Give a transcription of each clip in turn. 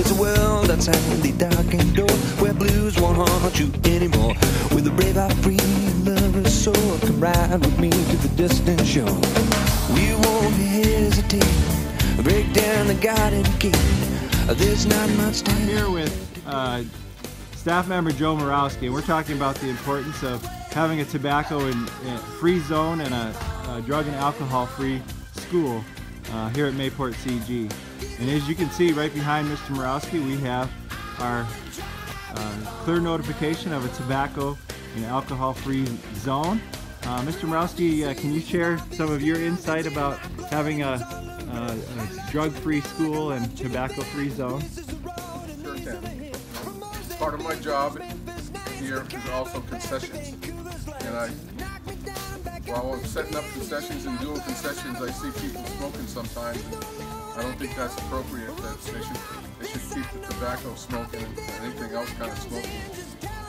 There's a world outside the darkened door where blues won't haunt you anymore. With a brave heart, free lover's soul, come ride with me to the distant shore. We won't hesitate, break down the garden gate. There's not much time. here with uh, staff member Joe Morowski, and we're talking about the importance of having a tobacco and, and free zone and a, a drug and alcohol free school uh, here at Mayport CG. And as you can see right behind Mr. Morowski, we have our uh, clear notification of a tobacco and alcohol free zone. Uh, Mr. Morowski, uh, can you share some of your insight about having a, a, a drug free school and tobacco free zone? Sure can. Part of my job here is also concessions. And I, while I'm setting up concessions and doing concessions, I see people smoking sometimes. And I don't think that's appropriate. That they should, they should keep the tobacco smoking and anything else kind of smoking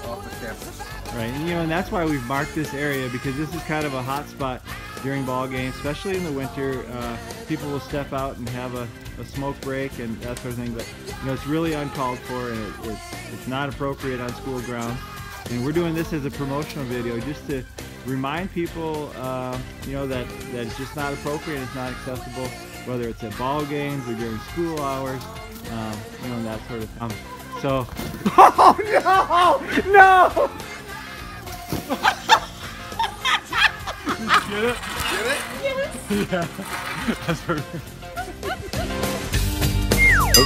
off the campus. Right, and you know, and that's why we've marked this area because this is kind of a hot spot during ball games, especially in the winter. Uh, people will step out and have a, a smoke break and that sort of thing, but you know, it's really uncalled for and it, it's it's not appropriate on school grounds. And we're doing this as a promotional video just to remind people, uh, you know, that that it's just not appropriate, it's not accessible, whether it's at ball games or during school hours, um, you know, and that sort of thing. So, oh no, no! Get it? Get it? Yeah. That's perfect.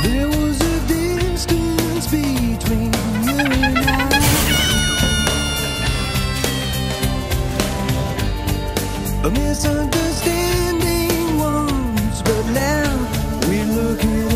There A misunderstanding once, but now we look at